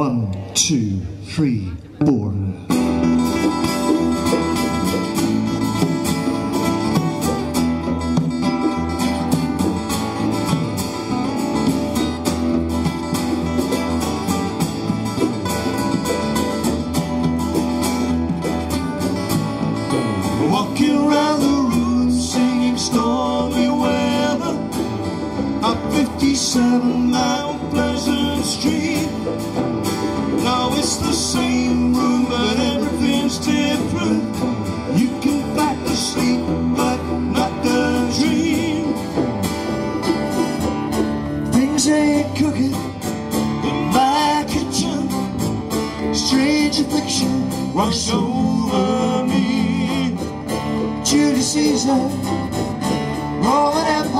One, two, three, four. Walking the singing stormy weather Up 57 Mount Pleasant Street cooking In my kitchen. Strange affliction wash over me. Julius Caesar Roman Empire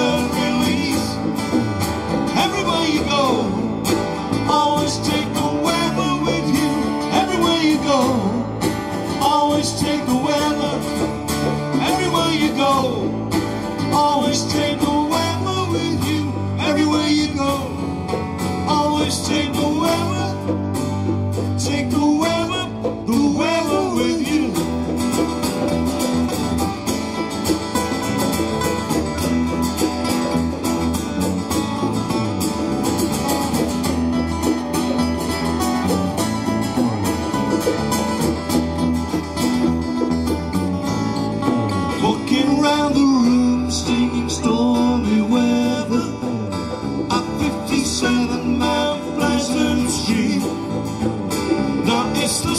Always take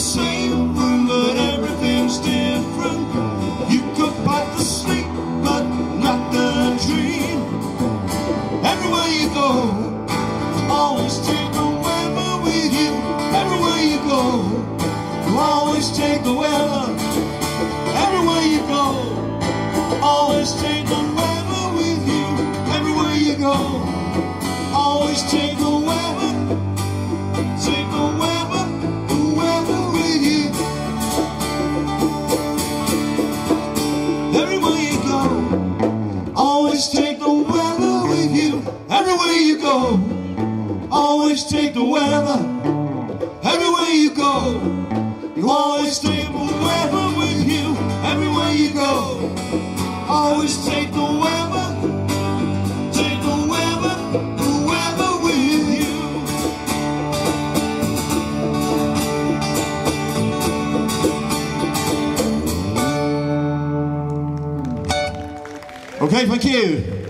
same room, but everything's different. You could fight the sleep, but not the dream. Everywhere you go, always take the weather with you. Everywhere you go, you always take the weather. Everywhere you go. Always take the Always take the weather everywhere you go. You always take the weather with you everywhere you go. Always take the weather, take the weather, the weather with you. Okay, thank you.